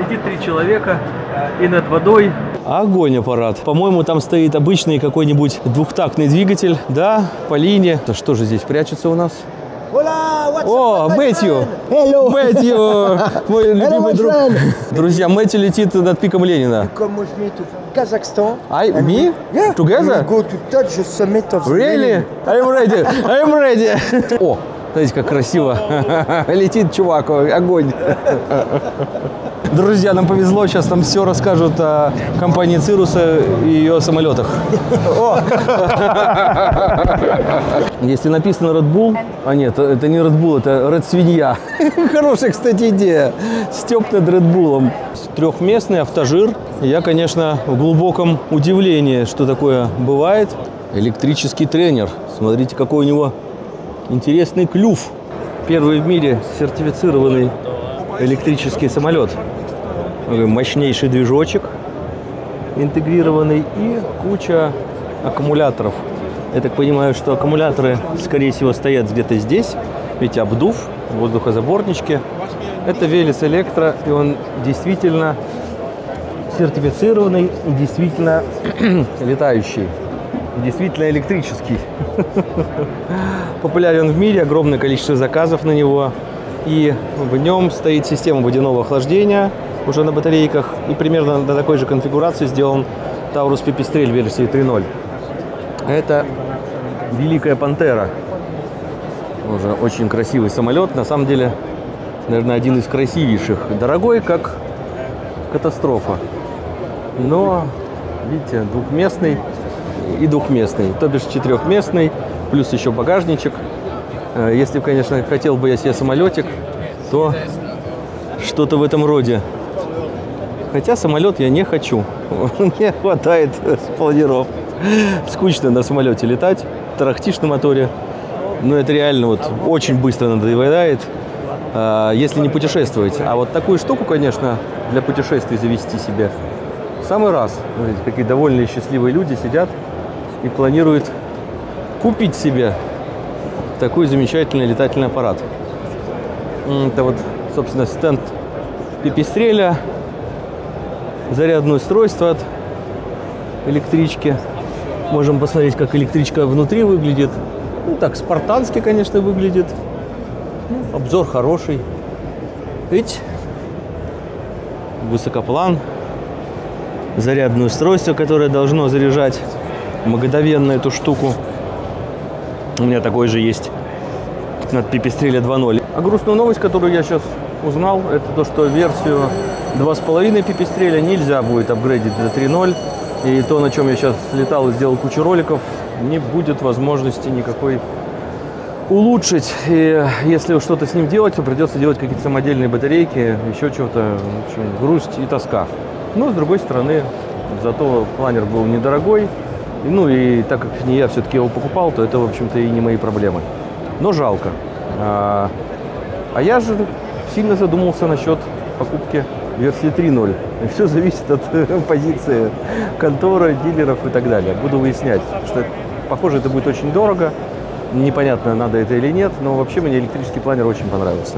Сидит три человека и над водой. Огонь аппарат. По-моему, там стоит обычный какой-нибудь двухтактный двигатель. Да, по линии. Да что же здесь прячется у нас? О, Мэтью! Мэтью! Мой любимый друг. Друзья, Мэтью летит над пиком Ленина. Come with me to Kazakhstan. I, me? Yeah. Together? Go to touch the summit of Really? I'm ready. I'm ready. О, смотрите, как красиво. Летит чувак, огонь. Друзья, нам повезло, сейчас нам все расскажут о компании Цируса и ее самолетах. Если написано Red Bull, а нет, это не Red Bull, это Red Свинья. Хорошая, кстати, идея. Степ над Red Bull. Трехместный автожир. Я, конечно, в глубоком удивлении, что такое бывает. Электрический тренер. Смотрите, какой у него интересный клюв. Первый в мире сертифицированный электрический самолет. Такой Мощнейший движочек интегрированный и куча аккумуляторов. Я так понимаю, что аккумуляторы, скорее всего, стоят где-то здесь, ведь обдув, воздухозаборнички. Это Велес Электро, и он действительно сертифицированный, действительно летающий, действительно электрический. Популярен в мире, огромное количество заказов на него. И в нем стоит система водяного охлаждения уже на батарейках. И примерно на такой же конфигурации сделан Taurus Pipistrel версии 3.0. Это Великая Пантера. Уже очень красивый самолет. На самом деле, наверное, один из красивейших. Дорогой, как катастрофа. Но, видите, двухместный и двухместный. То бишь четырехместный, плюс еще багажничек. Э, Если конечно, хотел бы я себе самолетик, то что-то в этом роде. Хотя самолет я не хочу. Мне хватает планиров. Скучно на самолете летать. Тарахтишь на моторе. Но это реально вот очень быстро надоедает, а, если не путешествовать. А вот такую штуку, конечно, для путешествий завести себе в самый раз. Смотрите, какие довольные счастливые люди сидят и планируют купить себе такой замечательный летательный аппарат. Это вот, собственно, стенд пипистреля, зарядное устройство от электрички. Можем посмотреть, как электричка внутри выглядит. Ну, так, спартански, конечно, выглядит. Ну, обзор хороший. Ведь высокоплан. Зарядное устройство, которое должно заряжать мгновенно эту штуку. У меня такой же есть над Пипистреля 2.0. А грустную новость, которую я сейчас узнал, это то, что версию 2.5 Пипистреля нельзя будет апгрейдить до 3.0. И то, на чем я сейчас летал и сделал кучу роликов, не будет возможности никакой улучшить. И если уж что-то с ним делать, то придется делать какие-то самодельные батарейки, еще чего-то. В общем, грусть и тоска. Но, с другой стороны, зато планер был недорогой. Ну и так как не я все-таки его покупал, то это, в общем-то, и не мои проблемы. Но жалко. А, а я же сильно задумался насчет покупки версии 3.0. Все зависит от э, позиции конторы, дилеров и так далее. Буду выяснять, что похоже, это будет очень дорого. Непонятно, надо это или нет, но вообще мне электрический планер очень понравился.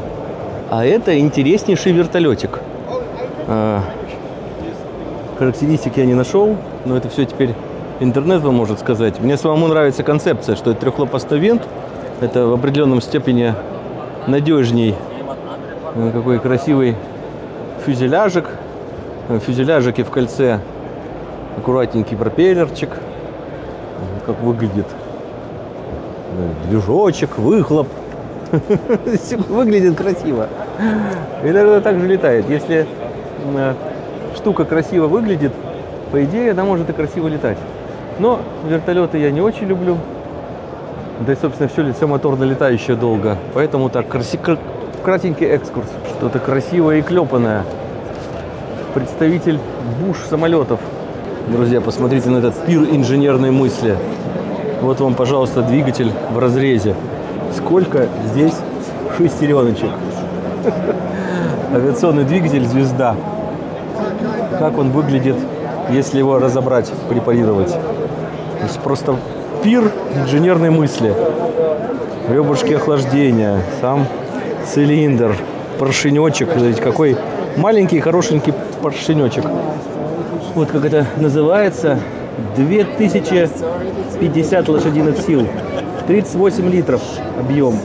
А это интереснейший вертолетик. А, характеристик я не нашел, но это все теперь интернет вам может сказать. Мне самому нравится концепция, что это трехлопастной винт. Это в определенном степени надежней. Э, Какой красивый фюзеляжик. Э, Фюзеляжики в кольце. Аккуратненький пропеллерчик. Вот Как выглядит. Э, Движочек, выхлоп. Выглядит красиво. И, наверное, так же летает. Если э, штука красиво выглядит, по идее, она может и красиво летать. Но вертолеты я не очень люблю. Да и, собственно, все лицо моторно летающее долго. Поэтому так, краси- кр- кратенький экскурс. Что-то красивое и клепанное. Представитель буш самолетов. Друзья, посмотрите на этот пир инженерной мысли. Вот вам, пожалуйста, двигатель в разрезе. Сколько здесь шестереночек. Авиационный двигатель «Звезда». Как он выглядит, если его разобрать, препарировать. Просто пир инженерной мысли. Ребрышки охлаждения, сам цилиндр, поршенечек. Какой маленький хорошенький поршенечек. Вот как это называется. 2050 лошадиных сил. 38 литров объем.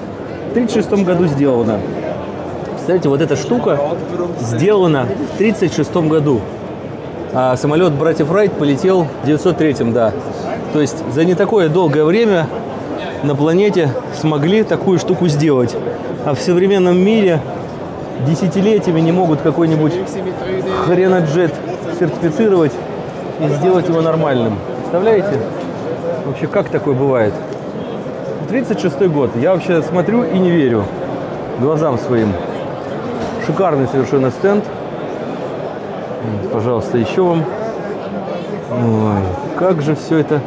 В 1936 году сделано. Кстати, вот эта штука сделана в 1936 году. А самолет братьев Райт полетел в 903, да. То есть за не такое долгое время на планете смогли такую штуку сделать. А в современном мире десятилетиями не могут какой-нибудь хреноджет сертифицировать и сделать его нормальным. Представляете? Вообще, как такое бывает? 36 год. Я вообще смотрю и не верю глазам своим. Шикарный совершенно стенд. Пожалуйста, еще вам. Ой, как же все это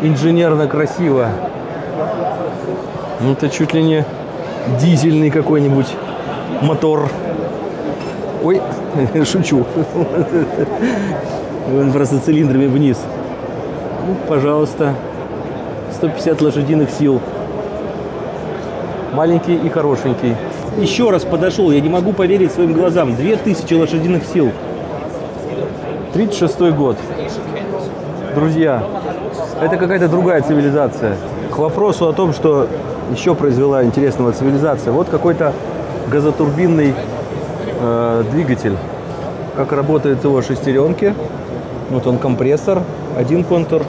инженерно красиво. Ну, это чуть ли не дизельный какой-нибудь мотор. Ой, шучу. Он просто цилиндрами вниз. Ну, пожалуйста. 150 лошадиных сил. Маленький и хорошенький. Еще раз подошел, я не могу поверить своим глазам. 2000 лошадиных сил. 36 год. Друзья, это какая-то другая цивилизация. К вопросу о том, что еще произвела интересного цивилизация. Вот какой-то газотурбинный э, двигатель. Как работают его шестеренки. Вот он компрессор. Один контур,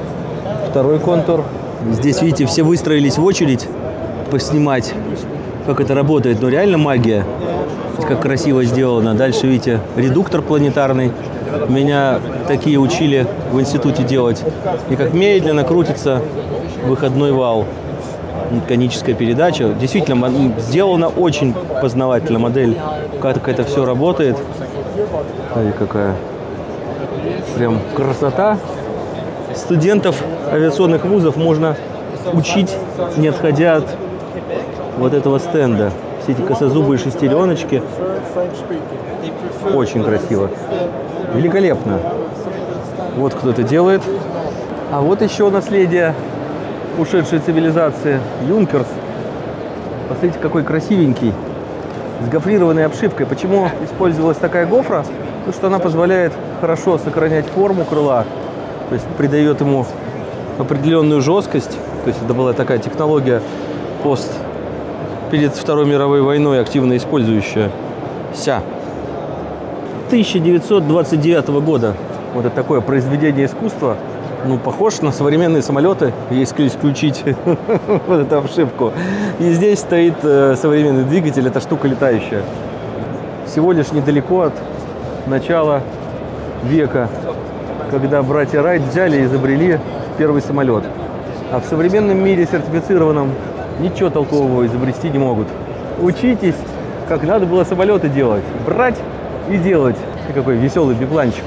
второй контур. Здесь, видите, все выстроились в очередь поснимать, как это работает. Ну, реально магия. Как красиво сделано. Дальше, видите, редуктор планетарный. Меня такие учили в институте делать. И как медленно крутится выходной вал. Коническая передача. Действительно, сделана очень познавательно модель, как это все работает. Смотри, какая прям красота. Студентов авиационных вузов можно учить, не отходя от вот этого стенда. Все эти косозубые шестереночки. Очень красиво. Великолепно. Вот кто это делает. А вот еще наследие ушедшей цивилизации. Юнкерс. Посмотрите, какой красивенький. С гофрированной обшивкой. Почему использовалась такая гофра? Потому что она позволяет хорошо сохранять форму крыла. То есть придает ему определенную жесткость. То есть это была такая технология пост перед Второй мировой войной активно использующая. Ся. 1929 года. Вот это такое произведение искусства. Ну, похож на современные самолеты, если исключить вот эту обшивку. И здесь стоит э, современный двигатель, эта штука летающая. Всего лишь недалеко от начала века, когда братья Райт взяли и изобрели первый самолет. А в современном мире сертифицированном ничего толкового изобрести не могут. Учитесь, как надо было самолеты делать. Брать и делать. И какой веселый бипланчик.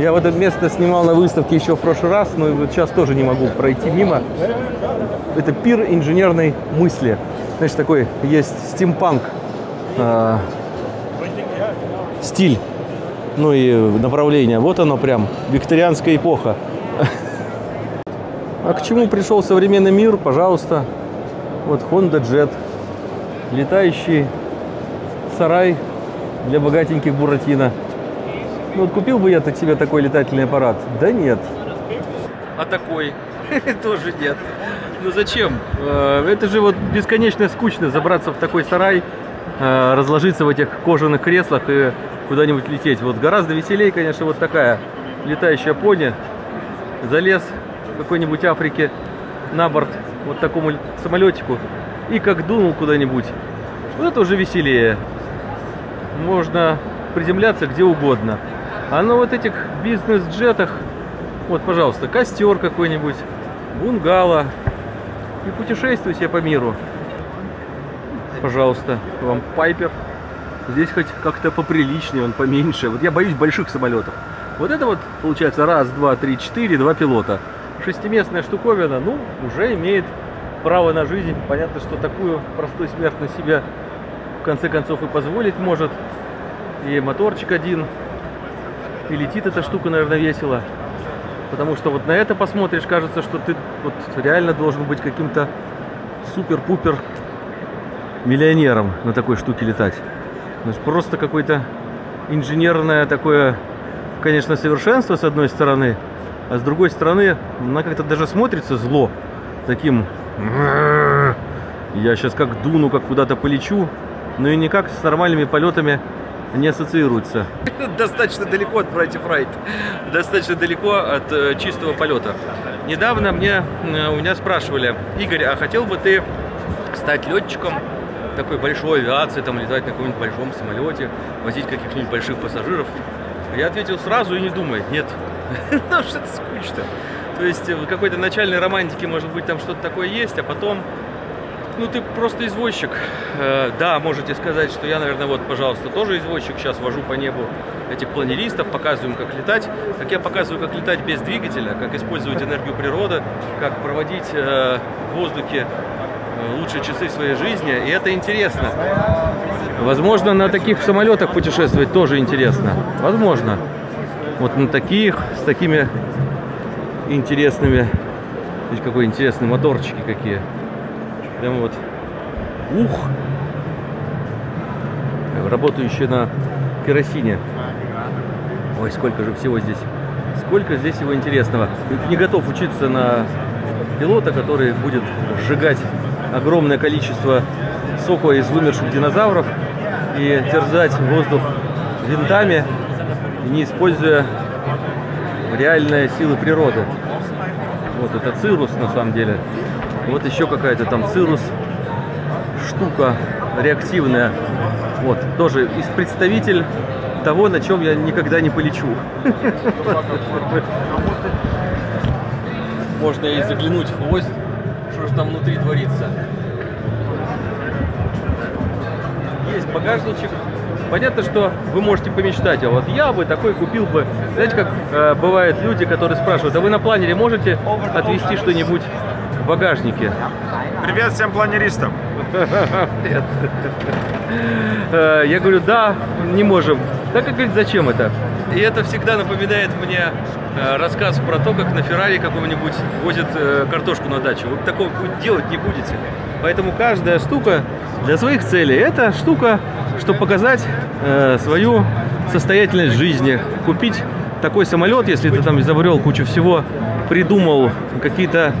Я вот это место снимал на выставке еще в прошлый раз, но вот сейчас тоже не могу пройти мимо. Это пир инженерной мысли. Знаешь, такой есть стимпанк э, стиль, ну и направление. Вот оно прям, викторианская эпоха. А к чему пришел современный мир? Пожалуйста, вот Honda Jet, летающий сарай для богатеньких Буратино. Ну вот купил бы я так себе такой летательный аппарат? Да нет. А такой? Тоже нет. Ну зачем? Э, это же вот бесконечно скучно забраться в такой сарай, э, разложиться в этих кожаных креслах и куда-нибудь лететь. Вот гораздо веселее, конечно, вот такая летающая пони. Залез в какой-нибудь Африке на борт вот такому самолетику и как дунул куда-нибудь. Вот это уже веселее. Можно приземляться где угодно. А на вот этих бизнес-джетах, вот, пожалуйста, костер какой-нибудь, бунгало, и путешествуй себе по миру. Пожалуйста, вам Пайпер. Здесь хоть как-то поприличнее, он поменьше. Вот я боюсь больших самолетов. Вот это вот, получается, раз, два, три, четыре, два пилота. Шестиместная штуковина, ну, уже имеет право на жизнь. Понятно, что такую простой смертный себе в конце концов и позволить может. И моторчик один, и летит эта штука, наверное, весело. Потому что вот на это посмотришь, кажется, что ты вот реально должен быть каким-то супер-пупер миллионером на такой штуке летать. Значит, просто какой-то инженерное такое, конечно, совершенство с одной стороны, а с другой стороны, она как-то даже смотрится зло. Таким... Я сейчас как дуну, как куда-то полечу, но и никак с нормальными полетами не ассоциируется. Достаточно далеко от братьев Райт. Достаточно далеко от э, чистого полета. Недавно мне, э, у меня спрашивали, Игорь, а хотел бы ты стать летчиком такой большой авиации, там летать на каком-нибудь большом самолете, возить каких-нибудь больших пассажиров? Я ответил сразу и не думая, нет, потому что это скучно. То есть в какой-то начальной романтике, может быть, там что-то такое есть, а потом ну, ты просто извозчик. Э, да, можете сказать, что я, наверное, вот, пожалуйста, тоже извозчик. Сейчас вожу по небу этих планеристов, показываем, как летать. Как я показываю, как летать без двигателя, как использовать энергию природы, как проводить э, в воздухе э, лучшие часы своей жизни. И это интересно. Возможно, на таких самолетах путешествовать тоже интересно. Возможно. Вот на таких, с такими интересными... Видите, какой интересные моторчики какие. Прям вот, ух, работающие на керосине. Ой, сколько же всего здесь, сколько здесь всего интересного. Не готов учиться на пилота, который будет сжигать огромное количество сока из вымерших динозавров и терзать воздух винтами, не используя реальные силы природы. Вот это цирус на самом деле. Вот еще какая-то там цирус штука реактивная. Вот, тоже из представитель того, на чем я никогда не полечу. Можно и заглянуть в хвост, что же там внутри творится. Есть багажничек. Понятно, что вы можете помечтать, а вот я бы такой купил бы. Знаете, как э, бывают люди, которые спрашивают, а вы на планере можете отвезти что-нибудь багажнике? Привет всем планеристам. Привет. Э, Я говорю, да, не можем. Так как говорит, зачем это? И это всегда напоминает мне э, рассказ про то, как на Феррари каком-нибудь возят э, картошку на дачу. Вы такого делать не будете. Поэтому каждая штука для своих целей. Это штука, чтобы показать свою состоятельность жизни. Купить такой самолет, если ты там изобрел кучу всего, придумал какие-то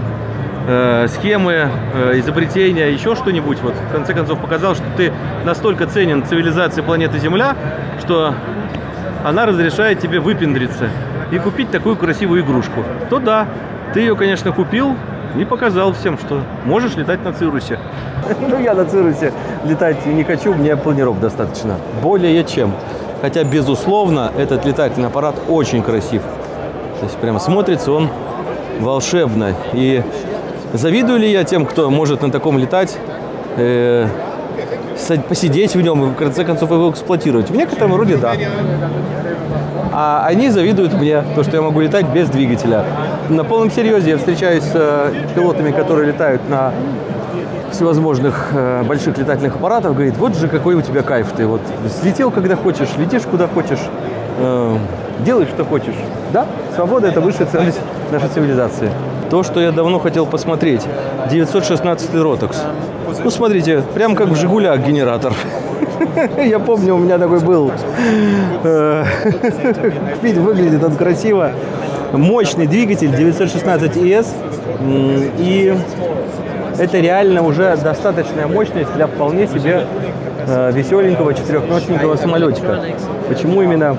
э, схемы, э, изобретения, еще что-нибудь, вот в конце концов показал, что ты настолько ценен цивилизации планеты Земля, что она разрешает тебе выпендриться и купить такую красивую игрушку, то да, ты ее, конечно, купил и показал всем, что можешь летать на Цирусе. Ну, я на Цирусе летать не хочу, мне планиров достаточно. Более чем. Хотя, безусловно, этот летательный аппарат очень красив. То есть, прямо смотрится он волшебно. И завидую ли я тем, кто может на таком летать, э, посидеть в нем и в конце концов его эксплуатировать? В некотором роде да. А они завидуют мне, то, что я могу летать без двигателя. На полном серьезе я встречаюсь с э, пилотами, которые летают на всевозможных э, больших летательных аппаратов, говорит, вот же какой у тебя кайф, ты вот слетел когда хочешь, летишь куда хочешь, э, делаешь что хочешь. Да, свобода – это высшая ценность нашей цивилизации. То, что я давно хотел посмотреть, 916 Ротокс. Ну, смотрите, прям как в «Жигулях» генератор. Я помню, у меня такой был. Э, Видите, выглядит он красиво. Мощный двигатель 916 ES. И это реально уже достаточная мощность для вполне себе э, веселенького четырехножненького самолетика. Почему именно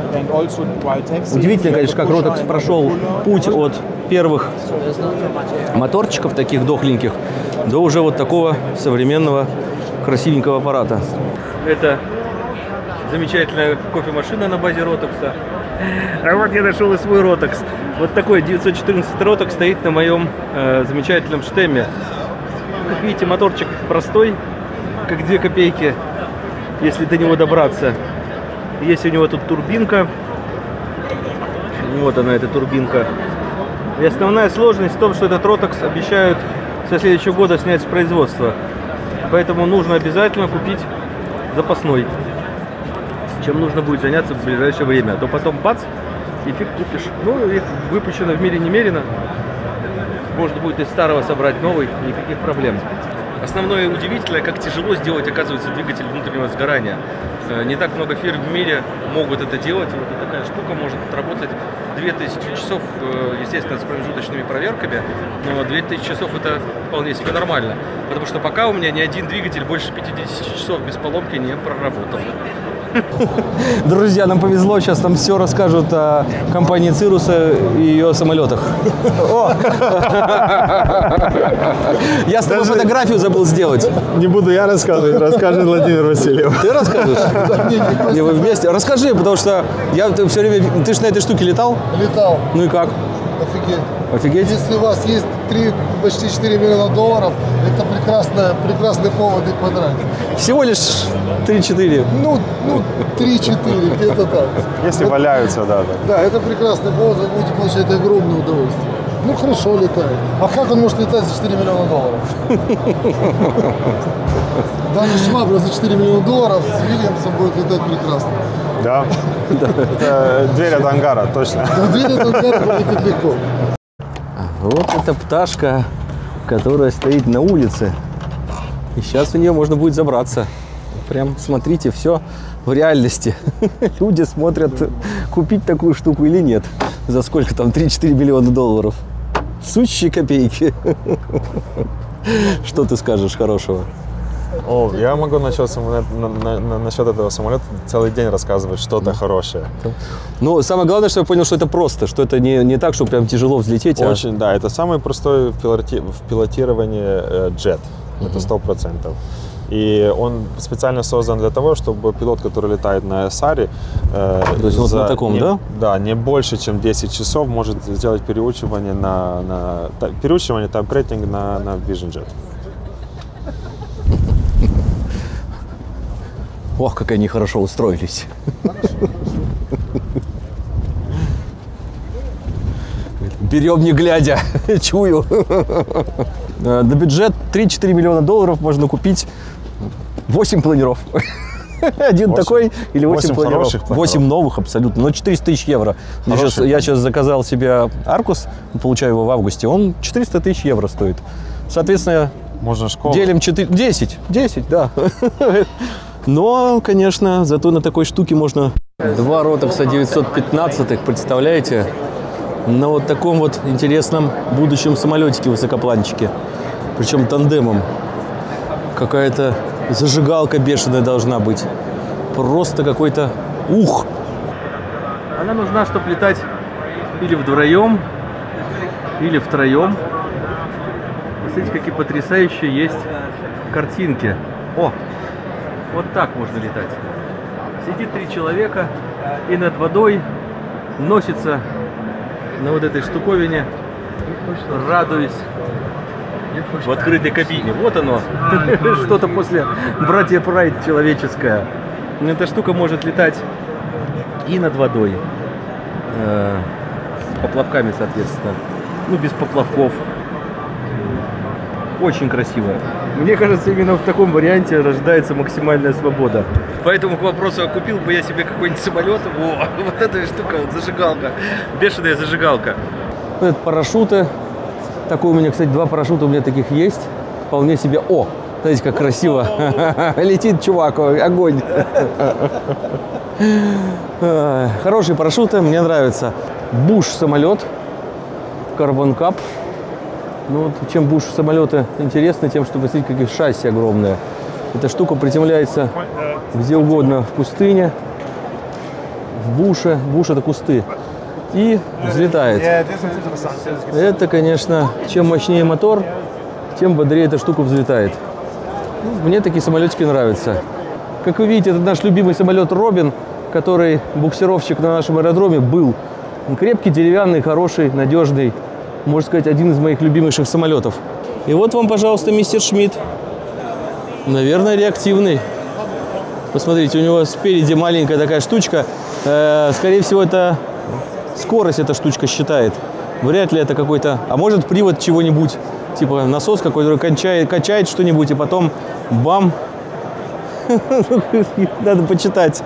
Удивительно, конечно, как Ротокс прошел путь от первых моторчиков таких дохленьких до уже вот такого современного красивенького аппарата. Это замечательная кофемашина на базе Ротокса. А вот я нашел и свой Ротокс. Вот такой 914 Ротокс стоит на моем э, замечательном штемме. Как видите, моторчик простой, как 2 копейки, если до него добраться. Есть у него тут турбинка. Вот она, эта турбинка. И основная сложность в том, что этот Ротокс обещают со следующего года снять с производства. Поэтому нужно обязательно купить запасной. Чем нужно будет заняться в ближайшее время. А то потом бац, и фиг купишь. Ну, их выпущено в мире немерено. Можно будет из старого собрать новый, никаких проблем. основное удивительное, как тяжело сделать, оказывается, двигатель внутреннего сгорания. Э, Не так много фирм в мире могут это делать. Вот такая штука может отработать 2000 часов, э, естественно, с промежуточными проверками, но 2000 часов это вполне себе нормально. Потому что пока у меня ни один двигатель больше 50 часов без поломки не проработал. Друзья, нам повезло, сейчас нам все расскажут о компании Цируса и ее самолетах. Я с тобой фотографию забыл сделать. Не буду я рассказывать, расскажет Владимир Васильев. Ты расскажешь? Не, вы вместе. Расскажи, потому что я все время... Ты же на этой штуке летал? Летал. Ну и как? Офигеть. Офигеть? Если у вас есть 3, почти 4 миллиона долларов, это прекрасная, прекрасный повод их потратить. Всего лишь 3-4. Ну, ну 3-4, где-то так. Если валяются, да, да. Да, это прекрасный повод, вы будете получать огромное удовольствие. Ну, хорошо летает. А как он может летать за 4 миллиона долларов? Даже Швабра за 4 миллиона долларов с Вильямсом будет летать прекрасно. Да. Это дверь от ангара, точно. Но дверь от ангара полетит легко. Вот эта пташка, которая стоит на улице. И сейчас в нее можно будет забраться. Прям смотрите, все в реальности. Люди смотрят, купить такую штуку или нет. За сколько там? 3-4 миллиона долларов. Сущие копейки. Что ты скажешь хорошего? О, я могу насчет, самолет- на- на- на- насчет этого самолета целый день рассказывать что-то хорошее. Ну, самое главное, что я понял, что это просто, что это не, не так, что прям тяжело взлететь. а- Очень, да, это самый простой в, пилоти- в пилотировании э, джет. Это сто процентов. И он специально создан для того, чтобы пилот, который летает на Саре, э, То есть вот на таком, не, да? Да, не больше, чем 10 часов может сделать переучивание на, на переучивание, таймпрейтинг на, на Vision Jet. Ох, как они хорошо устроились. Берем не глядя, чую. Э, На бюджет 3-4 миллиона долларов можно купить 8 планеров. Один Восемь. такой или 8 Восемь планеров. хороших планеров. 8 новых абсолютно. Но 400 тысяч евро. Я сейчас, я сейчас заказал себе Аркус, получаю его в августе. Он 400 тысяч евро стоит. Соответственно, Можно школу. Делим 4... 10. 10, да. Но, конечно, зато на такой штуке можно... Два ротокса 915, представляете? На вот таком вот интересном будущем самолетике высокопланчике. Причем тандемом. Какая-то зажигалка бешеная должна быть. Просто какой-то ух. Она нужна, чтобы летать или вдвоем, или втроем. Посмотрите, какие потрясающие есть картинки. О, вот так можно летать. Сидит три человека и над водой носится на вот этой штуковине, радуясь в открытой кабине. Вот оно, что-то после братья Прайд человеческое. Эта штука может летать и над водой, э, с поплавками, соответственно. Ну, без поплавков. Очень красиво. Мне кажется, именно в таком варианте рождается максимальная свобода. Поэтому к вопросу, а купил бы я себе какой-нибудь самолет, во, вот эта штука, вот зажигалка, бешеная зажигалка. Это парашюты. Такой у меня, кстати, два парашюта у меня таких есть. Вполне себе. О, смотрите, как красиво. Летит чувак, огонь. Хорошие парашюты, мне нравится. Буш самолет, Carbon Cup. Ну вот чем буш самолеты интересны, тем, что посмотрите, какие шасси огромные. Эта штука приземляется где угодно в пустыне, в буше. Буш это кусты. И взлетает. Это, конечно, чем мощнее мотор, тем бодрее эта штука взлетает. Мне такие самолетики нравятся. Как вы видите, это наш любимый самолет Робин, который буксировщик на нашем аэродроме был. Он крепкий, деревянный, хороший, надежный. Можно сказать, один из моих любимейших самолетов. И вот вам, пожалуйста, мистер Шмидт. Наверное, реактивный. Посмотрите, у него спереди маленькая такая штучка. Э, скорее всего, это скорость эта штучка считает. Вряд ли это какой-то... А может, привод чего-нибудь. Типа насос какой-то качает, качает что-нибудь, и потом бам. Надо почитать.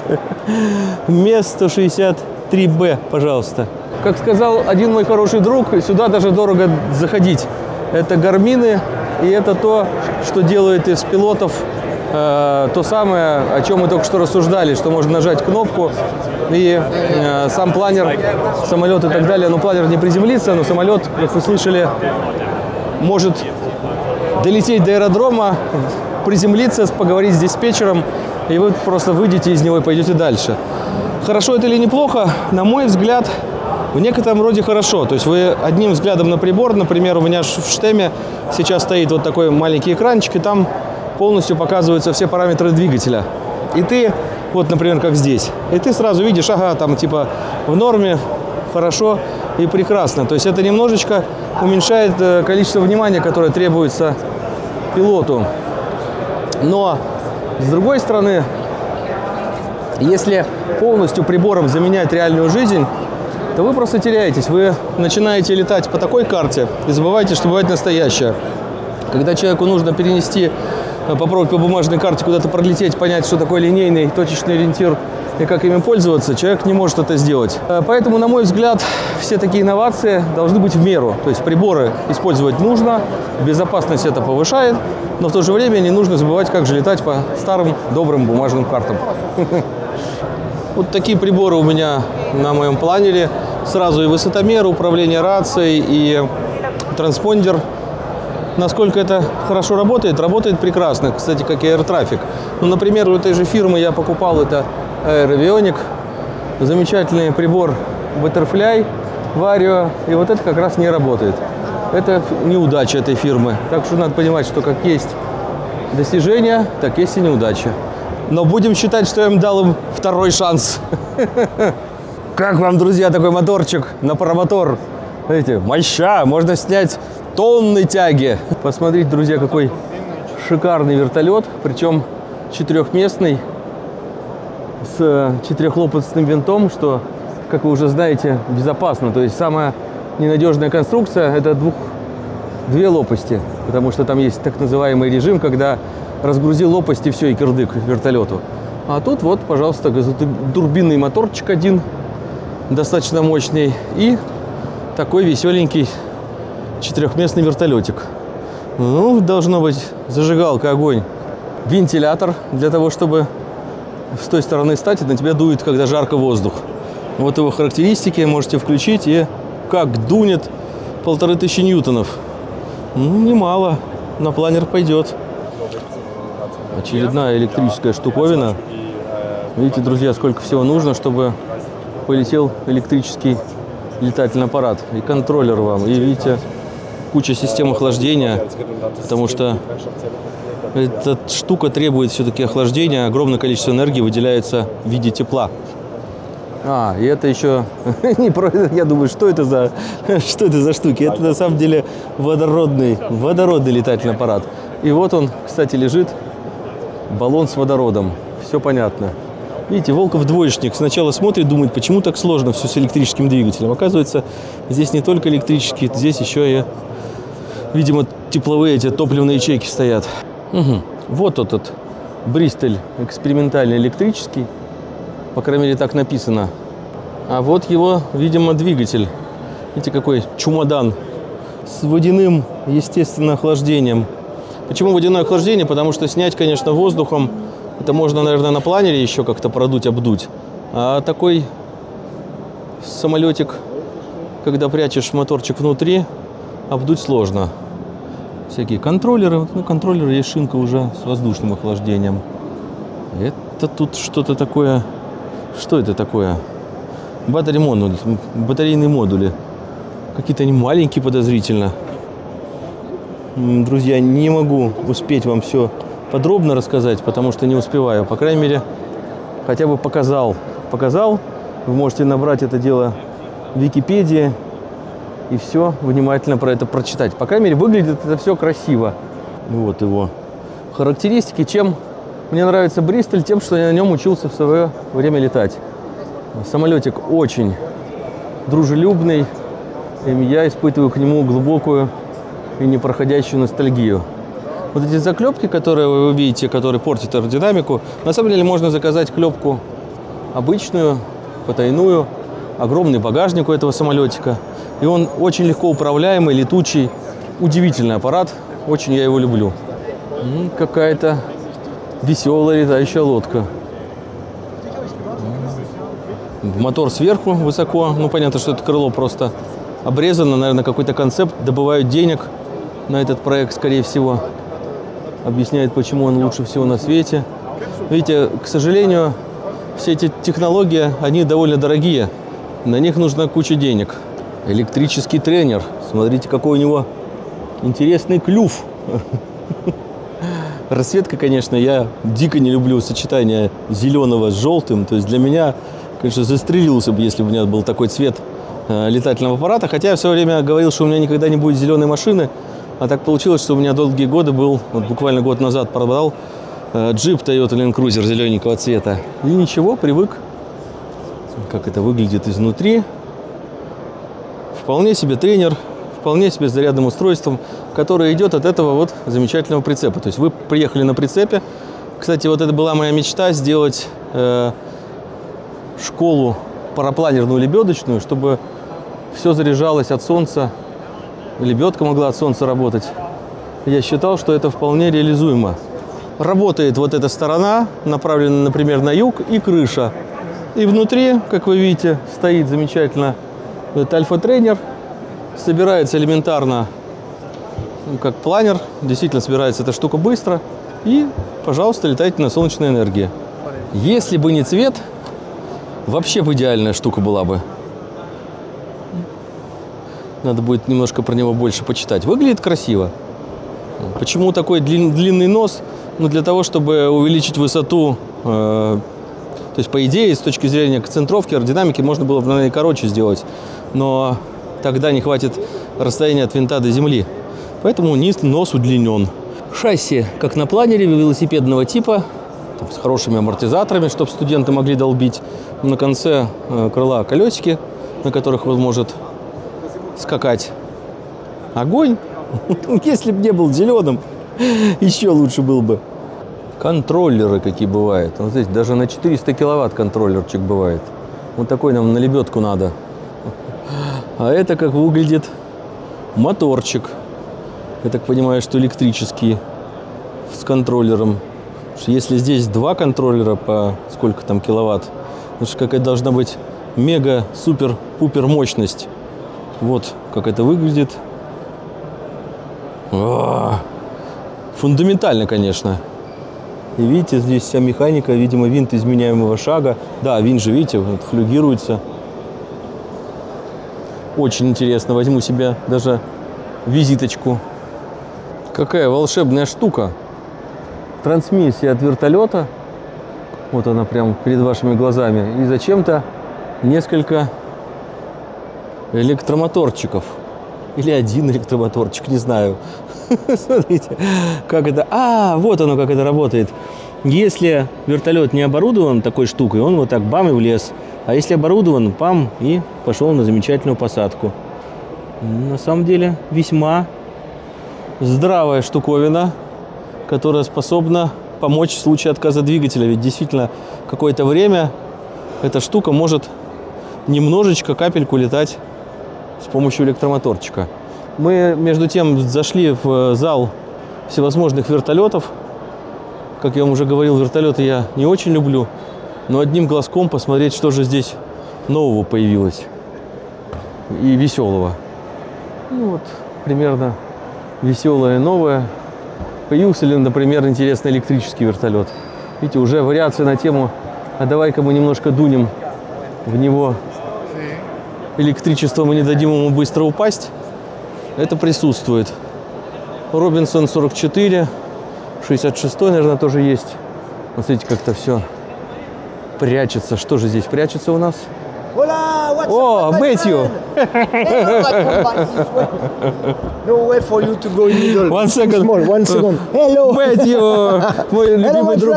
МЕС 163Б, пожалуйста. Как сказал один мой хороший друг, сюда даже дорого заходить. Это гармины И это то, что делает из пилотов э, то самое, о чем мы только что рассуждали, что можно нажать кнопку и э, сам планер, самолет и так далее. Но планер не приземлится, но самолет, как вы слышали, может долететь до аэродрома, приземлиться, поговорить с диспетчером, и вы просто выйдете из него и пойдете дальше. Хорошо это или неплохо? На мой взгляд, в некотором роде хорошо. То есть вы одним взглядом на прибор, например, у меня в штеме сейчас стоит вот такой маленький экранчик, и там полностью показываются все параметры двигателя. И ты, вот, например, как здесь, и ты сразу видишь, ага, там типа в норме, хорошо и прекрасно. То есть это немножечко уменьшает э, количество внимания, которое требуется пилоту. Но, с другой стороны, если полностью прибором заменять реальную жизнь, то вы просто теряетесь. Вы начинаете летать по такой карте и забываете, что бывает настоящая. Когда человеку нужно перенести, э, попробовать по бумажной карте куда-то пролететь, понять, что такое линейный точечный ориентир и как ими пользоваться, человек не может это сделать. Э, Поэтому, на мой взгляд, все такие инновации должны быть в меру. То есть приборы использовать нужно, безопасность это повышает, но в то же время не нужно забывать, как же летать по старым добрым бумажным картам. Вот такие приборы у меня на моем планере. Сразу и высотомер, управление рацией, и транспондер. Насколько это хорошо работает? Работает прекрасно, кстати, как и Air Traffic. Ну, например, у этой же фирмы я покупал это Aerovionic. Замечательный прибор Butterfly, Vario. И вот это как раз не работает. Это неудача этой фирмы. Так что надо понимать, что как есть достижения, так есть и неудачи. Но будем считать, что я им дал им второй шанс. Как вам, друзья, такой моторчик на паромотор? Смотрите, моща, можно снять тонны тяги. Посмотрите, друзья, какой шикарный вертолет, причем четырехместный, с э, четырехлопастным винтом, что, как вы уже знаете, безопасно. То есть самая ненадежная конструкция – это двух, две лопасти, потому что там есть так называемый режим, когда разгрузил лопасти, все, и кирдык вертолету. А тут вот, пожалуйста, газотурбинный моторчик один, достаточно мощный, и такой веселенький четырехместный вертолетик. Ну, должно быть зажигалка, огонь, вентилятор для того, чтобы с той стороны стать, на тебя дует, когда жарко воздух. Вот его характеристики можете включить, и как дунет полторы тысячи ньютонов. Ну, немало, на планер пойдет. Очередная электрическая штуковина. Видите, друзья, сколько всего нужно, чтобы полетел электрический летательный аппарат. И контроллер вам, и видите, куча систем охлаждения, потому что эта штука требует все-таки охлаждения, огромное количество энергии выделяется в виде тепла. А, и это еще не про, я думаю, что это за что это за штуки? Это на самом деле водородный водородный летательный аппарат. И вот он, кстати, лежит баллон с водородом. Все понятно. Видите, Волков двоечник. Сначала смотрит, думает, почему так сложно все с электрическим двигателем. Оказывается, здесь не только электрический, здесь еще и, видимо, тепловые эти топливные ячейки стоят. Мгм. Вот этот Бристоль экспериментальный электрический. По крайней мере, так написано. А вот его, видимо, двигатель. Видите, какой чемодан с водяным, естественно, охлаждением. Почему водяное охлаждение? Потому что снять, конечно, воздухом, это можно, наверное, на планере еще как-то продуть, обдуть. А такой самолетик, когда прячешь моторчик внутри, обдуть сложно. Всякие контроллеры. Ну, контроллеры есть шинка уже с воздушным охлаждением. Это тут что-то такое. Что это такое? Батарея модуль, батарейные модули. Какие-то они маленькие подозрительно. Друзья, не могу успеть вам все подробно рассказать, потому что не успеваю. По крайней мере, хотя бы показал. Показал. Вы можете набрать это дело в Википедии и все внимательно про это прочитать. По крайней мере, выглядит это все красиво. Вот его характеристики. Чем мне нравится Бристоль? Тем, что я на нем учился в свое время летать. Самолетик очень дружелюбный. И я испытываю к нему глубокую и непроходящую ностальгию. Вот эти заклепки, которые вы видите, которые портят аэродинамику, на самом деле можно заказать клепку обычную, потайную, огромный багажник у этого самолетика. И он очень легко управляемый, летучий, удивительный аппарат. Очень я его люблю. Какая-то веселая летающая лодка. Мотор сверху высоко. Ну, понятно, что это крыло просто обрезано. Наверное, какой-то концепт. Добывают денег на этот проект, скорее всего. Объясняет, почему он лучше всего на свете. Видите, к сожалению, все эти технологии, они довольно дорогие. На них нужна куча денег. Электрический тренер. Смотрите, какой у него интересный клюв. Расцветка, конечно, я дико не люблю сочетание зеленого с желтым. То есть для меня, конечно, застрелился бы, если бы у меня был такой цвет э, летательного аппарата. Хотя я все время говорил, что у меня никогда не будет зеленой машины. А так получилось, что у меня долгие годы был, вот буквально год назад продал э, джип Toyota Land Cruiser зелененького цвета. И ничего, привык. Как это выглядит изнутри. Вполне себе тренер, вполне себе зарядным устройством, которое идет от этого вот замечательного прицепа. То есть вы приехали на прицепе. Кстати, вот это была моя мечта сделать э, школу парапланерную лебедочную, чтобы все заряжалось от солнца, лебедка могла от солнца работать. Я считал, что это вполне реализуемо. Работает вот эта сторона, направленная, например, на юг, и крыша. И внутри, как вы видите, стоит замечательно этот альфа-тренер. Собирается элементарно, ну, как планер. Действительно собирается эта штука быстро. И, пожалуйста, летайте на солнечной энергии. Если бы не цвет, вообще бы идеальная штука была бы. Надо будет немножко про него больше почитать. Выглядит красиво. Почему такой длин- длинный нос? Ну, для того, чтобы увеличить высоту. э, то есть, по идее, с точки зрения центровки, аэродинамики, можно было бы, наверное, короче сделать. Но тогда не хватит расстояния от винта до земли. Поэтому низ, нос удлинен. Шасси, как на планере, велосипедного типа, там, с хорошими амортизаторами, чтобы студенты могли долбить. На конце э, крыла колесики, на которых он может скакать. Огонь, если бы не был зеленым, еще лучше был бы. Контроллеры какие бывают. Вот здесь даже на 400 киловатт контроллерчик бывает. Вот такой нам на лебедку надо. А это как выглядит моторчик. Я так понимаю, что электрический с контроллером. Если здесь два контроллера по сколько там киловатт, значит какая должна быть мега супер пупер мощность. Вот как это выглядит. А, Фундаментально, конечно. И видите, здесь вся механика, видимо, винт изменяемого шага. Да, винт же, видите, вот флюгируется. Очень интересно. Возьму себе даже визиточку. Какая волшебная штука. Трансмиссия от вертолета. Вот она прямо перед вашими глазами. И зачем-то несколько электромоторчиков. Или один электромоторчик, не знаю. Смотрите, как это... А, вот оно, как это работает. Если вертолет не оборудован такой штукой, он вот так бам и влез. А если оборудован, пам, и пошел на замечательную посадку. На самом деле, весьма здравая штуковина, которая способна помочь в случае отказа двигателя. Ведь действительно, какое-то время эта штука может немножечко капельку летать с помощью электромоторчика. Мы, между тем, зашли в зал всевозможных вертолетов. Как я вам уже говорил, вертолеты я не очень люблю, но одним глазком посмотреть, что же здесь нового появилось и веселого. Ну вот, примерно веселое новое. Появился ли, например, интересный электрический вертолет. Видите, уже вариация на тему «А давай-ка мы немножко дунем в него электричеством и не дадим ему быстро упасть». Это присутствует. Робинсон 44, 66, наверное, тоже есть. Вот смотрите, как-то все прячется. Что же здесь прячется у нас? Hola, friend? Hey, no, way. For you to go in middle. One second. Small, one second. Hello. Мэтью, мой Hello, любимый друг.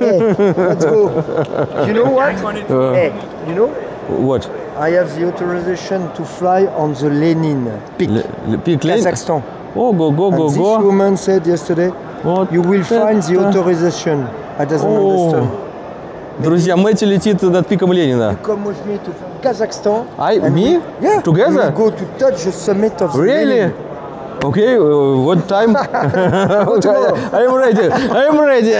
Hey, let's go. You know what? hey, you know, Вот. I have the authorization to fly on the Lenin peak, Л- Л- Пик Лейн. Kazakhstan. Ого, го, го, And this го. woman said yesterday, Вот you will find the это. authorization. I doesn't О. understand. Друзья, Мэтью летит над пиком Ленина. Come with me to Kazakhstan. I- and me? we- yeah. Together? We will go to touch the summit of the Really? Lenin. Okay, uh, what time? I'm ready. I'm ready.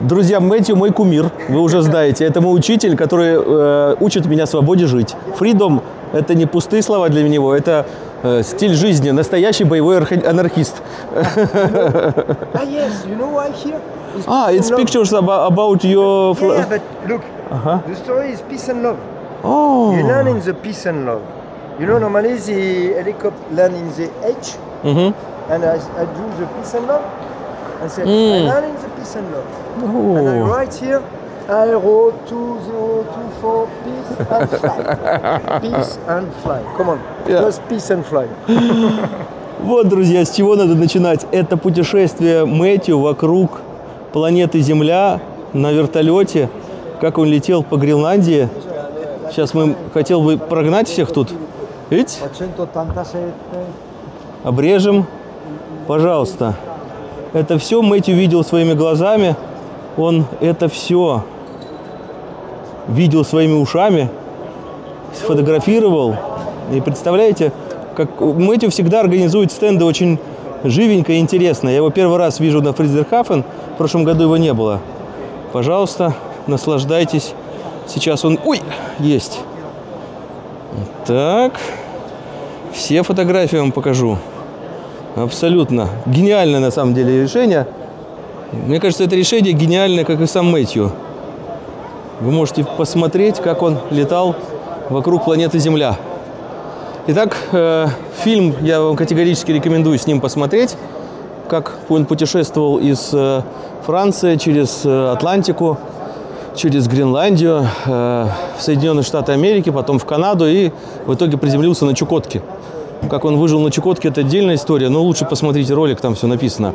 Друзья, Мэтью мой кумир, вы уже знаете. Это мой учитель, который э, учит меня свободе жить. Freedom – это не пустые слова для него, это э, стиль жизни, настоящий боевой архи- анархист. ah yes, you know why here? It's Ah, it's pictures about, about your... Yeah, but look, Uh-huh. the story is peace and love. Oh. You learn in the peace and love. You know, normally the helicopter land in the H, Мгм. and I, I do the peace and love. I said, I Mm. learn in the peace and love. And I Oh. write here, Aero 2024, peace and fly. peace and fly. Come on, Yeah. just peace and fly. Вот, друзья, с чего надо начинать. Это путешествие Мэтью вокруг планеты Земля на вертолете, как он летел по Гренландии. Сейчас мы хотел бы прогнать всех тут. Видите? Обрежем. Пожалуйста. Это все Мэтью видел своими глазами. Он это все видел своими ушами, сфотографировал. И представляете, как Мэтью всегда организует стенды очень живенько и интересно. Я его первый раз вижу на Фридерхафен. В прошлом году его не было. Пожалуйста, наслаждайтесь. Сейчас он... Ой, есть. Так. Все фотографии вам покажу. Абсолютно. Гениальное на самом деле решение. Мне кажется, это решение гениальное, как и сам Мэтью. Вы можете посмотреть, как он летал вокруг планеты Земля. Итак, э, фильм я вам категорически рекомендую с ним посмотреть, как он путешествовал из э, Франции через э, Атлантику, через Гренландию, э, в Соединенные Штаты Америки, потом в Канаду и в итоге приземлился на Чукотке. Как он выжил на Чукотке, это отдельная история, но лучше посмотрите ролик, там все написано.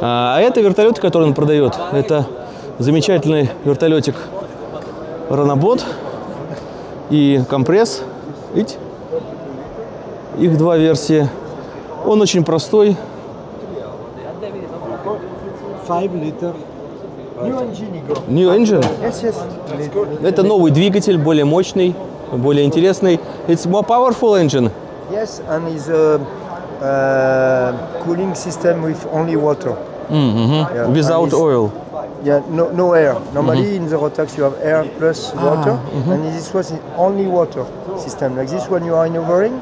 А это вертолет, который он продает. Это замечательный вертолетик Ранобот и компресс. Видите? Их два версии. Он очень простой. New engine, Igor. New Engine. Yes, yes. Это новый двигатель, более мощный, более интересный. It's more powerful engine. Yes, and it's a uh, cooling system with only water. Yeah, Without and it's- oil. Yeah, no, no air. Normally in the Rotax you have air plus water, and this was only water system. Like this, when you are maneuvering,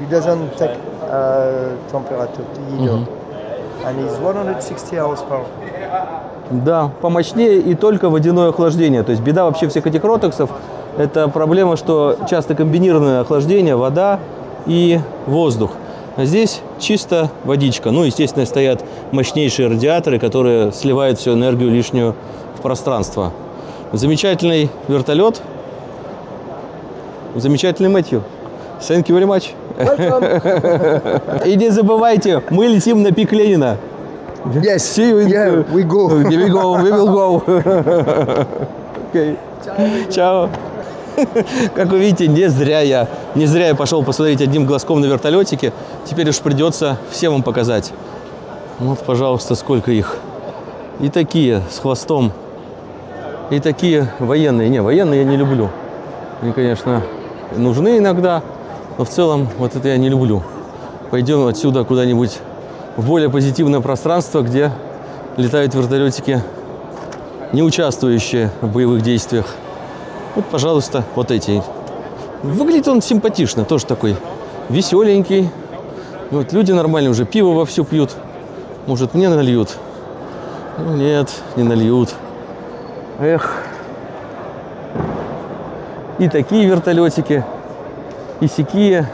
it doesn't take uh, temperature, you know. And it's 160 horsepower. Да, помощнее и только водяное охлаждение. То есть беда вообще всех этих ротексов – это проблема, что часто комбинированное охлаждение, вода и воздух. А здесь чисто водичка. Ну, естественно, стоят мощнейшие радиаторы, которые сливают всю энергию лишнюю в пространство. Замечательный вертолет. Замечательный Мэтью. Thank you very much. И не забывайте, мы летим на пик Ленина. Yes, See you in yeah, we go. We go, we will go. Окей. Чао. Как вы видите, не зря я, не зря я пошел посмотреть одним глазком на вертолетике. Теперь уж придется всем вам показать. Вот, пожалуйста, сколько их. И такие с хвостом, и такие военные. Не, военные я не люблю. Они, конечно, нужны иногда, но в целом вот это я не люблю. Пойдем отсюда куда-нибудь в более позитивное пространство, где летают вертолетики, не участвующие в боевых действиях. Вот, пожалуйста, вот эти. Выглядит он симпатично, тоже такой веселенький. Вот люди нормально уже пиво вовсю пьют. Может, мне нальют? Ну, нет, не нальют. Эх. И такие вертолетики, и сякие.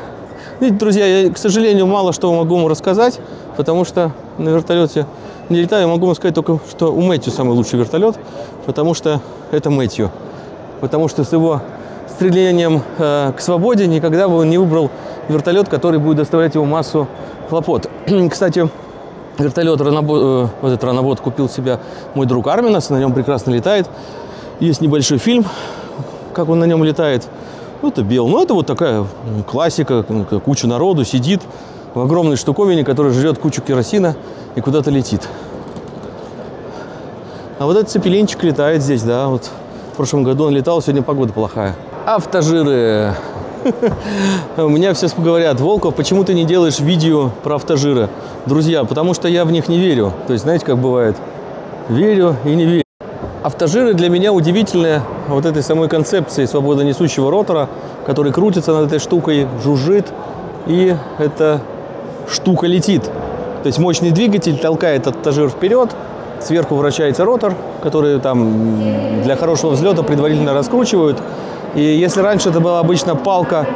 Видите, друзья, я, к сожалению, мало что могу вам рассказать, потому что на вертолете не летаю. Могу вам сказать только, что у Мэтью самый лучший вертолет, потому что это Мэтью. Потому что с его стремлением э, к свободе никогда бы он не выбрал вертолет, который будет доставлять ему массу хлопот. Кстати, вертолет ранобот, э, вот этот ранобот купил себе мой друг Арминас, на нем прекрасно летает. Есть небольшой фильм, как он на нем летает. Ну, это бел. Ну, это вот такая классика, м, куча народу сидит в огромной штуковине, которая жрет кучу керосина и куда-то летит. А вот этот цепелинчик летает здесь, да, вот в прошлом году он летал, сегодня погода плохая. Автожиры. У меня все говорят, Волков, почему ты не делаешь видео про автожиры? Друзья, потому что я в них не верю. То есть, знаете, как бывает? Верю и не верю. Автожиры для меня удивительные вот этой самой концепции свободонесущего ротора, который крутится над этой штукой, жужжит, и эта штука летит. То есть мощный двигатель толкает автожир вперед, сверху вращается ротор, который там для хорошего взлета предварительно раскручивают. И если раньше это была обычно палка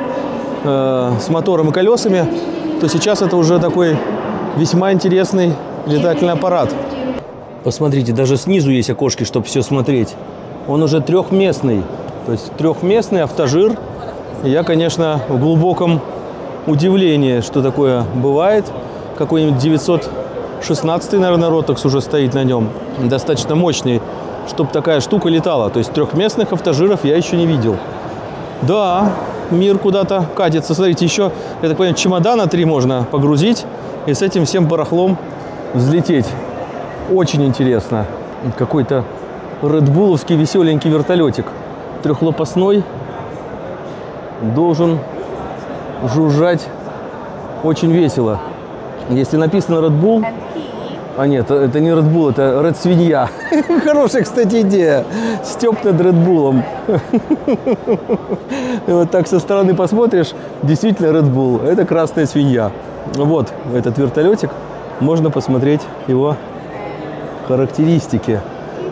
э, с мотором и колесами, то сейчас это уже такой весьма интересный летательный аппарат. Посмотрите, даже снизу есть окошки, чтобы все смотреть. Он уже трехместный. То есть трехместный автожир. Я, конечно, в глубоком удивлении, что такое бывает. Какой-нибудь 916, наверное, Ротокс уже стоит на нем. Достаточно мощный, чтобы такая штука летала. То есть трехместных автожиров я еще не видел. Да, мир куда-то катится. Смотрите, еще, я так понимаю, чемодана три можно погрузить и с этим всем барахлом взлететь. Очень интересно. Какой-то редбуловский веселенький вертолетик. Трехлопастной. Должен жужжать очень весело. Если написано Red Bull... А нет, это не Red Bull, это Red Свинья. Хорошая, кстати, идея. Степ над Red Bull. вот так со стороны посмотришь, действительно Red Bull. Это красная свинья. Вот этот вертолетик. Можно посмотреть его характеристики.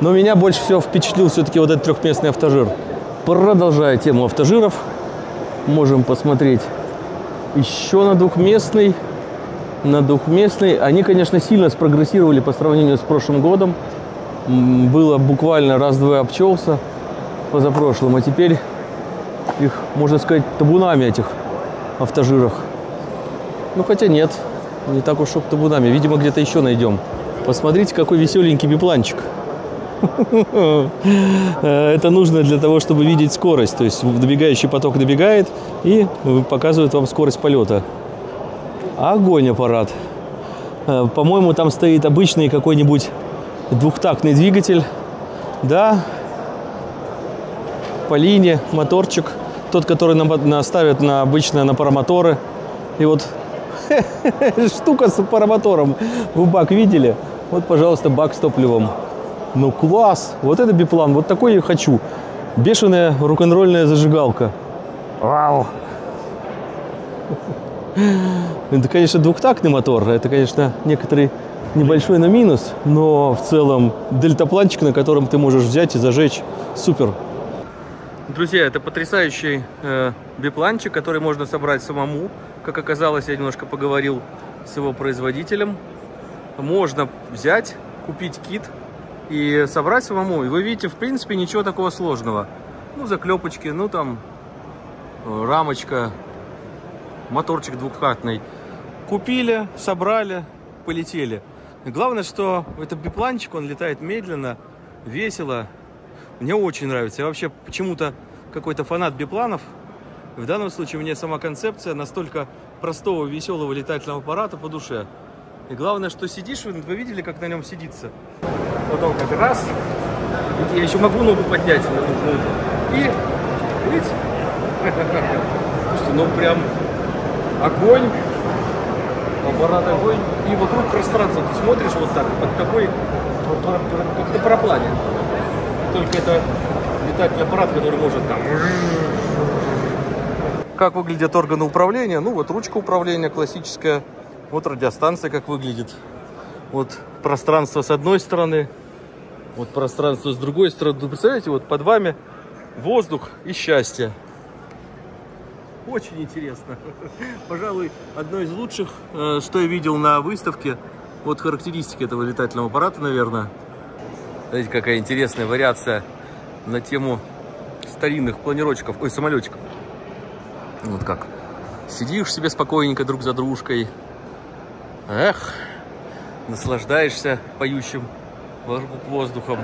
Но меня больше всего впечатлил все-таки вот этот трехместный автожир. Продолжая тему автожиров, можем посмотреть еще на двухместный. На двухместный. Они, конечно, сильно спрогрессировали по сравнению с прошлым годом. Было буквально раз-два обчелся позапрошлым, а теперь их, можно сказать, табунами этих автожирах. Ну, хотя нет, не так уж, чтобы табунами. Видимо, где-то еще найдем. Посмотрите, какой веселенький бипланчик. Это нужно для того, чтобы видеть скорость. То есть добегающий поток добегает и показывает вам скорость полета. Огонь аппарат. Э, по-моему, там стоит обычный какой-нибудь двухтактный двигатель. Да, по линии, моторчик. Тот, который наставят на обычно на паромоторы. И вот штука с паромотором. Вы бак видели? Вот, пожалуйста, бак с топливом. Ну класс! Вот это биплан, вот такой я хочу. Бешеная рок-н-ролльная зажигалка. Вау! Это, конечно, двухтактный мотор. Это, конечно, некоторый небольшой на минус, но в целом дельтапланчик, на котором ты можешь взять и зажечь, супер. Друзья, это потрясающий э, бипланчик, который можно собрать самому. Как оказалось, я немножко поговорил с его производителем. Можно взять, купить кит и собрать самому. И вы видите, в принципе, ничего такого сложного. Ну, заклепочки, ну там э, рамочка, моторчик двухкратный. Купили, собрали, полетели. И главное, что этот бипланчик, он летает медленно, весело. Мне очень нравится. Я вообще почему-то какой-то фанат бипланов. В данном случае мне сама концепция настолько простого, веселого летательного аппарата по душе. И главное, что сидишь, вы видели, как на нем сидится. Вот он как раз. Я еще могу ногу поднять. И, видите? Слушайте, ну прям огонь, аппарат огонь. И вокруг пространства ты смотришь вот так, под такой, как на параплане. Только это летательный аппарат, который может там... Как выглядят органы управления? Ну вот ручка управления классическая. Вот радиостанция как выглядит. Вот пространство с одной стороны, вот пространство с другой стороны. Представляете, вот под вами воздух и счастье. Очень интересно. Пожалуй, одно из лучших, э, что я видел на выставке. Вот характеристики этого летательного аппарата, наверное. Знаете, какая интересная вариация на тему старинных планировочков, ой, самолетиков. Вот как. Сидишь себе спокойненько друг за дружкой. Эх, наслаждаешься поющим воздухом.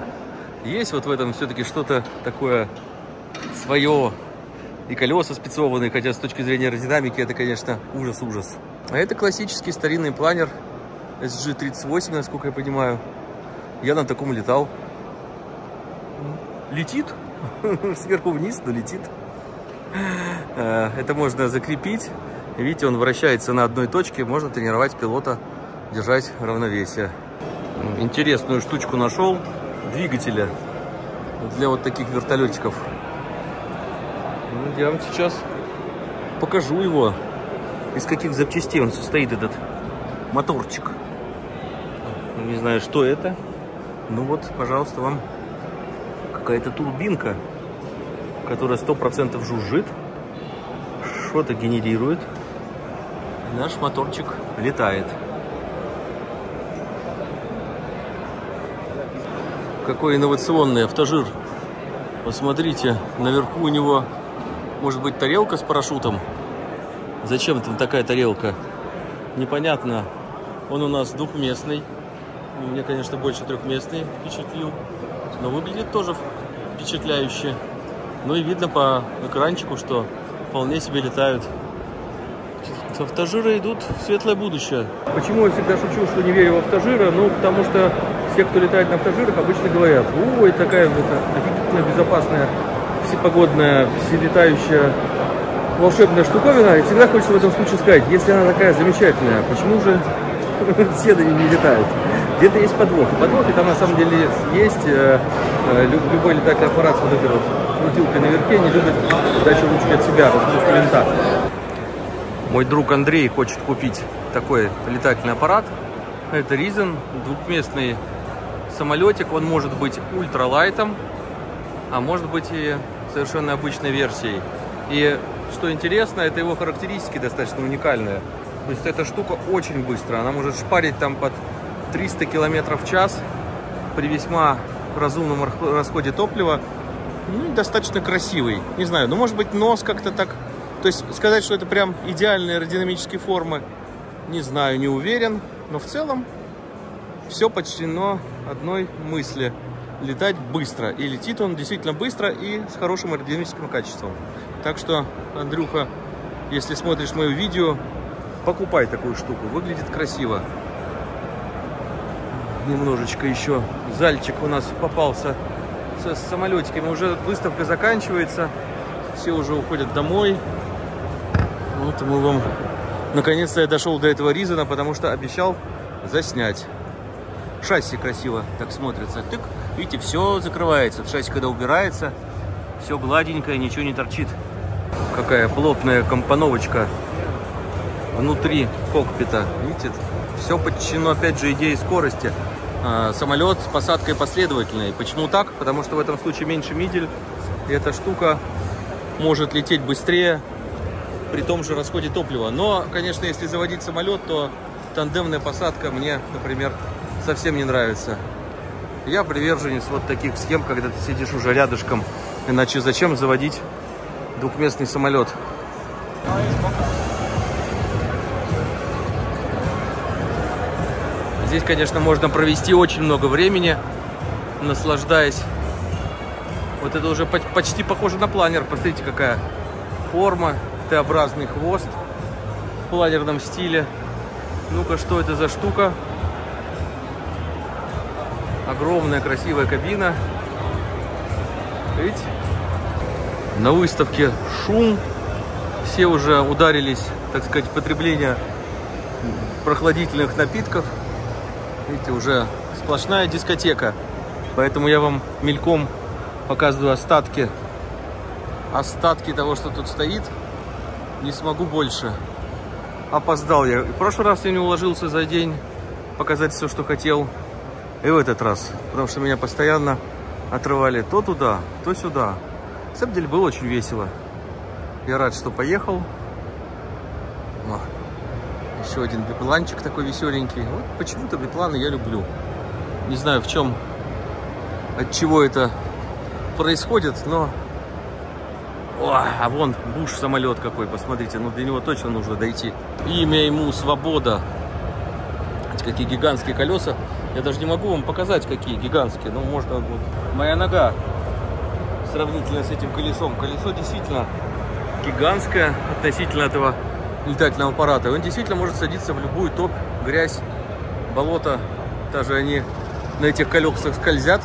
Есть вот в этом все-таки что-то такое свое. И колеса спецованные, хотя с точки зрения аэродинамики это, конечно, ужас-ужас. А это классический старинный планер SG-38, насколько я понимаю. Я на таком летал. Летит. Сверху вниз, но летит. Э, Это можно закрепить. Видите, он вращается на одной точке. Можно тренировать пилота держать равновесие. Интересную штучку нашел. Двигателя для вот таких вертолетиков. Ну, Я вам сейчас покажу его. Из каких запчастей он состоит, этот моторчик. Не знаю, что это. Ну вот, пожалуйста, вам какая-то турбинка, которая сто процентов жужжит, что-то генерирует. Наш моторчик летает. Какой инновационный автожир. Посмотрите, наверху у него может быть тарелка с парашютом. Зачем там такая тарелка? Непонятно. Он у нас двухместный. Мне, конечно, больше трехместный впечатлил. Но выглядит тоже впечатляюще. Ну и видно по экранчику, что вполне себе летают. Автожиры идут в светлое будущее. Почему я всегда шучу, что не верю в автожиры? Ну, потому что все, кто летает на автожирах, обычно говорят, ой, такая вот офигительно безопасная, всепогодная, вселетающая волшебная штуковина. И всегда хочется в этом случае сказать, если она такая замечательная, почему же все на ней не летают? Где-то есть подвох. И там на самом деле есть. Э, э, лю- любой летательный аппарат с вот этой вот крутилкой на верхе не любит дачу ручки от себя, разгрузку винта. Мой друг Андрей хочет купить такой летательный аппарат. Это Ризен, двухместный самолетик. Он может быть ультралайтом, а может быть и совершенно обычной версией. И что интересно, это его характеристики достаточно уникальные. То есть эта штука очень быстрая. Она может шпарить там под 300 километров в час при весьма разумном расходе топлива. Ну, достаточно красивый. Не знаю, ну, может быть, нос как-то так... То есть сказать, что это прям идеальные аэродинамические формы, не знаю, не уверен. Но в целом все подчинено одной мысли. Летать быстро. И летит он действительно быстро и с хорошим аэродинамическим качеством. Так что, Андрюха, если смотришь мое видео, покупай такую штуку. Выглядит красиво. Немножечко еще зальчик у нас попался с самолетиками. Уже выставка заканчивается. Все уже уходят домой. Вот мы вам... Наконец-то я дошел до этого Ризана, потому что обещал заснять. Шасси красиво так смотрится. Тык, видите, все закрывается. Шасси, когда убирается, все гладенькое, ничего не торчит. Какая плотная компоновочка внутри кокпита. Видите, все подчинено, опять же, идее скорости. А, Самолет с посадкой последовательной. Почему так? Потому что в этом случае меньше мидель. И эта штука может лететь быстрее при том же расходе топлива. Но, конечно, если заводить самолет, то тандемная посадка мне, например, совсем не нравится. Я приверженец вот таких схем, когда ты сидишь уже рядышком. Иначе зачем заводить двухместный самолет? Здесь, конечно, можно провести очень много времени, наслаждаясь. Вот это уже поч- почти похоже на планер. Посмотрите, какая форма, Т-образный хвост в планерном стиле. Ну-ка, что это за штука? Огромная красивая кабина. Видите? На выставке шум. Все уже ударились, так сказать, потребление прохладительных напитков. Видите, уже сплошная дискотека. Поэтому я вам мельком показываю остатки. Остатки того, что тут стоит. Не смогу больше. Опоздал я. В прошлый раз я не уложился за день показать все, что хотел. И в этот раз. Потому что меня постоянно отрывали то туда, то сюда. На самом деле было очень весело. Я рад, что поехал. О, еще один бипланчик такой веселенький. Вот почему-то бипланы я люблю. Не знаю, в чем, от чего это происходит, но... О, а вон буш самолет какой, посмотрите, ну до него точно нужно дойти. Имя ему Свобода. Эти Какие гигантские колеса. Я даже не могу вам показать, какие гигантские. Ну, можно вот моя нога сравнительно с этим колесом. Колесо действительно гигантское относительно этого летательного аппарата. Он действительно может садиться в любую топь, грязь, болото. Даже они на этих колесах скользят.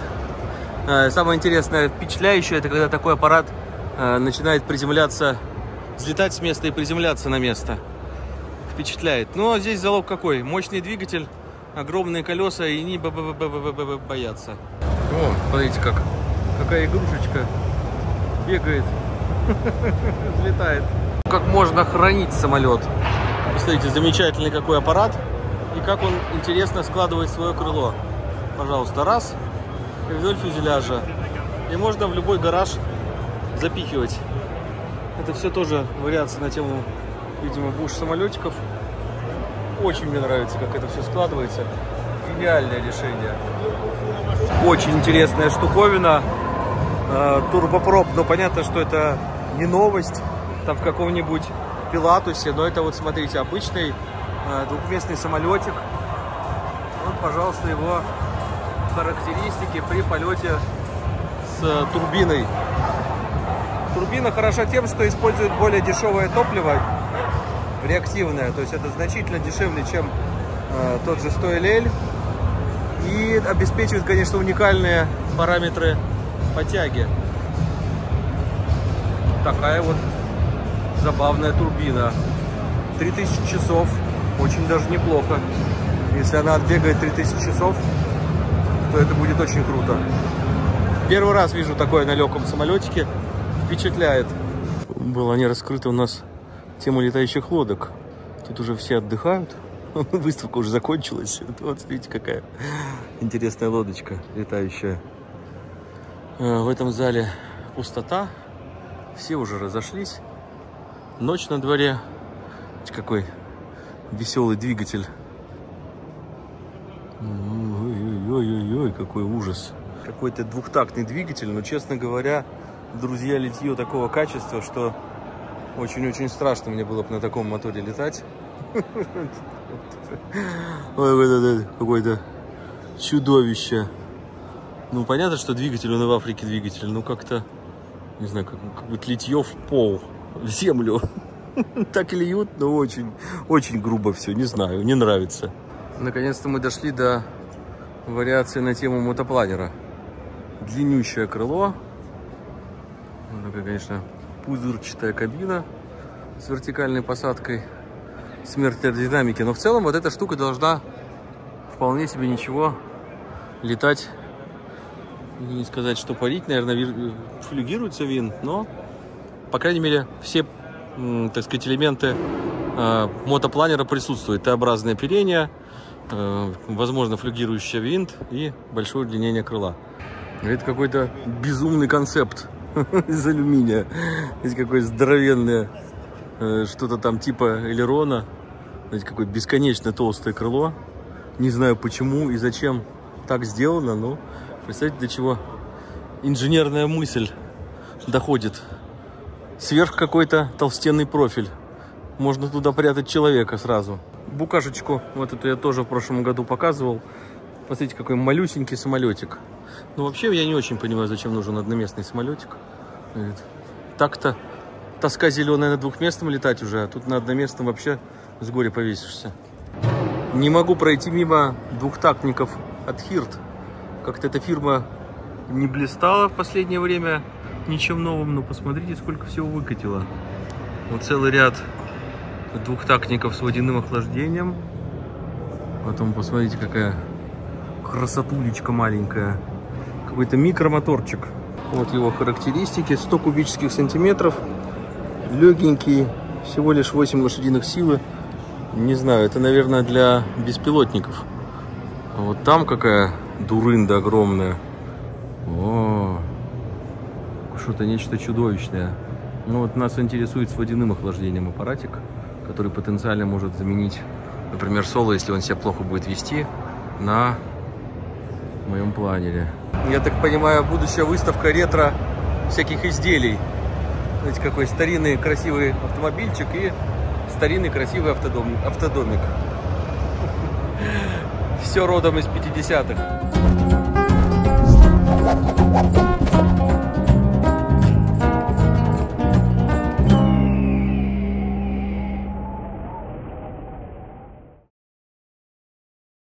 Э, Самое интересное, впечатляющее, это когда такой аппарат э, начинает приземляться, взлетать с места и приземляться на место. Впечатляет. Но здесь залог какой? Мощный двигатель, огромные колеса и не б- б- б- боятся. О, смотрите как. Какая игрушечка бегает, взлетает. Как можно хранить самолет? Посмотрите, замечательный какой аппарат и как он интересно складывает свое крыло. Пожалуйста, раз и вдоль фюзеляжа. И можно в любой гараж запихивать. Это все тоже вариация на тему, видимо, буш самолетиков. Очень мне нравится, как это все складывается. Гениальное решение. Очень интересная штуковина. Э, Турбопроп, но понятно, что это не новость. Там в каком-нибудь Пилатусе, но это вот, смотрите, обычный э, двухместный самолетик. Вот, пожалуйста, его характеристики при полете с э, турбиной. Турбина хороша тем, что использует более дешевое топливо, реактивное, то есть это значительно дешевле, чем э, тот же 100 LL. И обеспечивает, конечно, уникальные параметры по. Такая вот забавная турбина. 3000 часов, очень даже неплохо. Если она отбегает 3000 часов, то это будет очень круто. Первый раз вижу такое на легком самолетике. Впечатляет. Была не раскрыта у нас тема летающих лодок. Тут уже все отдыхают. Выставка уже закончилась. Вот смотрите, какая интересная лодочка летающая. Э, В этом зале пустота. Все уже разошлись. Ночь на дворе. Смотрите, Какой веселый двигатель. Ой-ой-ой, какой ужас. Какой-то двухтактный двигатель, но, честно говоря, друзья, литье такого качества, что очень-очень страшно мне было бы на таком моторе летать. Ой, какое-то чудовище. Ну, понятно, что двигатель, он и в Африке двигатель, ну, как-то, не знаю, как, как будто литье в пол, в землю. Так льют, но очень, очень грубо все, не знаю, не нравится. Наконец-то мы дошли до вариации на тему мотопланера. Длиннющее крыло. Ну, конечно, пузырчатая кабина с вертикальной посадкой. Смерть аэродинамики. Но в целом вот эта штука должна вполне себе ничего летать. Не сказать, что парить, наверное, флюгируется вин, но, по крайней мере, все, так сказать, элементы э, мотопланера присутствуют. Т-образное оперение, э, возможно, флюгирующий винт и большое удлинение крыла. Это какой-то безумный концепт из алюминия. Здесь какое здоровенное э, что-то там типа элерона. Знаете, какое бесконечно толстое крыло. Не знаю почему и зачем так сделано, но представьте, до чего инженерная мысль доходит. Сверх какой-то толстенный профиль. Можно туда прятать человека сразу. Букашечку, вот эту я тоже в прошлом году показывал. Посмотрите, какой малюсенький самолетик. Ну, вообще, я не очень понимаю, зачем нужен одноместный самолетик. Вот. Так-то тоска зеленая на двухместном летать уже, а тут на одноместном вообще с горя повесишься. Не могу пройти мимо двухтактников от Хирт. Как-то эта фирма не блистала в последнее время ничем новым, но посмотрите, сколько всего выкатила. Вот целый ряд двухтактников с водяным охлаждением. Потом посмотрите, какая красотулечка маленькая. Какой-то микромоторчик. Вот его характеристики. 100 кубических сантиметров. Легенький. Всего лишь 8 лошадиных силы. Не знаю, это, наверное, для беспилотников. А вот там какая дурында огромная. О, что-то нечто чудовищное. Ну вот нас интересует с водяным охлаждением аппаратик, который потенциально может заменить, например, соло, если он себя плохо будет вести, на моем планере. Я так понимаю, будущая выставка ретро всяких изделий. Знаете, какой старинный красивый автомобильчик и старинный красивый автодом, автодомик. Все родом из 50-х.